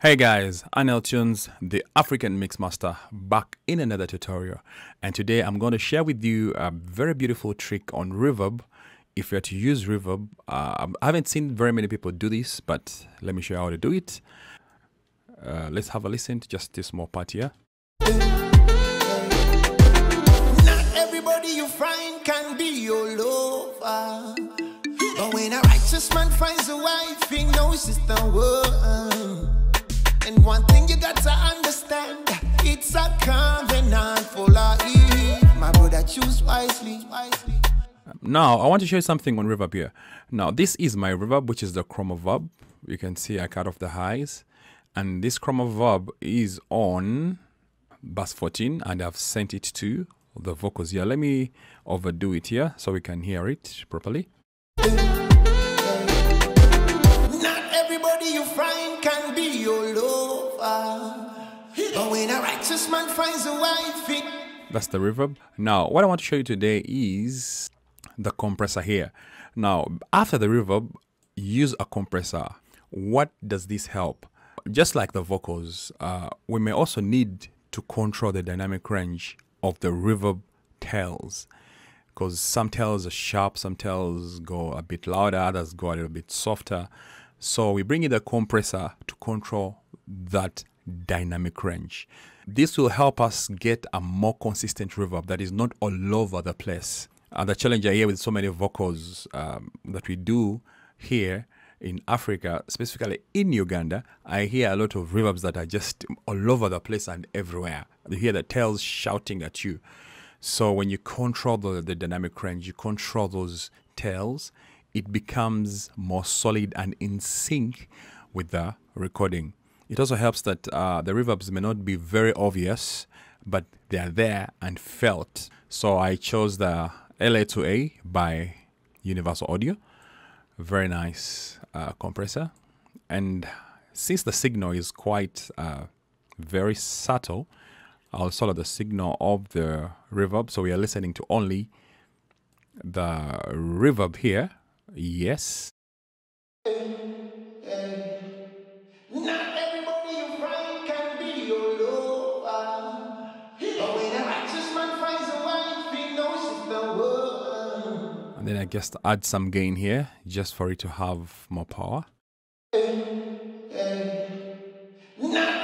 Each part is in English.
Hey guys, Anel Tunes, the African Mixmaster, back in another tutorial. And today I'm going to share with you a very beautiful trick on reverb. If you're to use reverb, uh, I haven't seen very many people do this, but let me show you how to do it. Uh, let's have a listen to just this small part here. Not everybody you find can be your lover. But when a righteous man finds a wife, he knows it's the one. One thing you got to understand, it's a covenant. My brother, choose wisely. wisely. Now, I want to show you something on reverb here. Now, this is my reverb, which is the ChromaVerb. You can see I cut off the highs. And this ChromaVerb is on bass 14 and I've sent it to the vocals here. Let me overdo it here so we can hear it properly. Righteous man finds a wife, That's the reverb. Now, what I want to show you today is the compressor here. Now, after the reverb, use a compressor. What does this help? Just like the vocals, uh, we may also need to control the dynamic range of the reverb tails because some tails are sharp, some tails go a bit louder, others go a little bit softer. So we bring in the compressor to control that dynamic range. This will help us get a more consistent reverb that is not all over the place. And the challenge I hear with so many vocals um, that we do here in Africa, specifically in Uganda, I hear a lot of reverbs that are just all over the place and everywhere. You hear the tails shouting at you. So when you control the, the dynamic range, you control those tails, it becomes more solid and in sync with the recording. It also helps that uh, the reverbs may not be very obvious, but they are there and felt. So I chose the LA2A by Universal Audio. Very nice uh, compressor. And since the signal is quite uh, very subtle, I'll solo the signal of the reverb. So we are listening to only the reverb here. Yes. Then I just add some gain here just for it to have more power. Not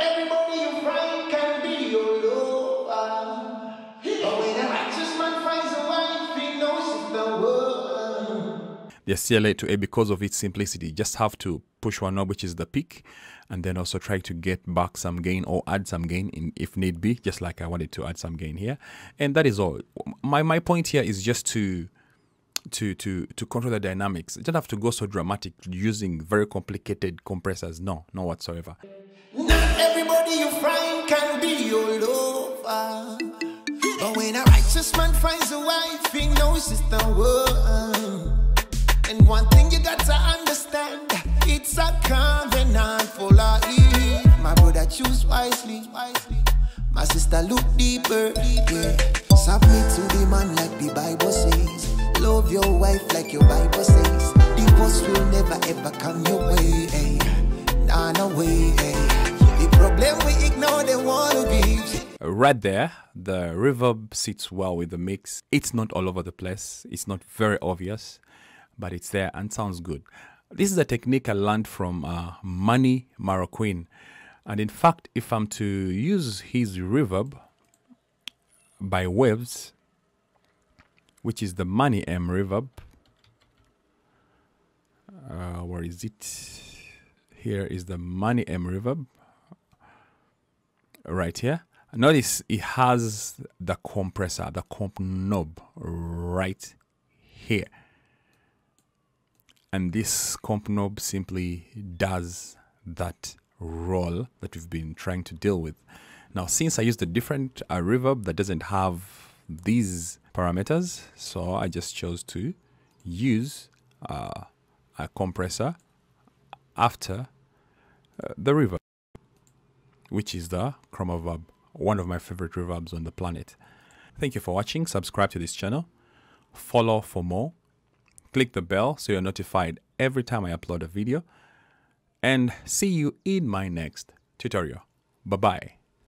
everybody you find can be your lover. But when a righteous man finds a wife, he knows it's the the CLA-2A because of its simplicity. Just have to push one knob, which is the peak, and then also try to get back some gain or add some gain in, if need be, just like I wanted to add some gain here. And that is all. My my point here is just to to to to control the dynamics. You don't have to go so dramatic using very complicated compressors. No, no whatsoever. Not everybody you find can be your lover. But when a righteous man finds a wife, he knows it's the. And one thing you got to understand, it's a covenant for life. My brother, choose wisely. wisely. My sister, look deeper. Yeah. Submit to the man like the Bible says. Love your wife like your Bible says. Divorce will never ever come your way. Hey. Nah, no way. Hey. The problem we ignore, they want to give. right there the reverb sits well with the mix it's not all over the place it's not very obvious but it's there and sounds good this is a technique i learned from uh, Manny Marroquin and in fact if i'm to use his reverb by waves which is the Money M reverb uh, where is it here is the Money M reverb right here. Notice it has the compressor, the comp knob right here. And this comp knob simply does that role that we've been trying to deal with. Now, since I used a different uh, reverb that doesn't have these parameters, so I just chose to use uh, a compressor after uh, the reverb which is the ChromaVerb, one of my favorite reverbs on the planet. Thank you for watching. Subscribe to this channel. Follow for more. Click the bell so you're notified every time I upload a video. And see you in my next tutorial. Bye bye.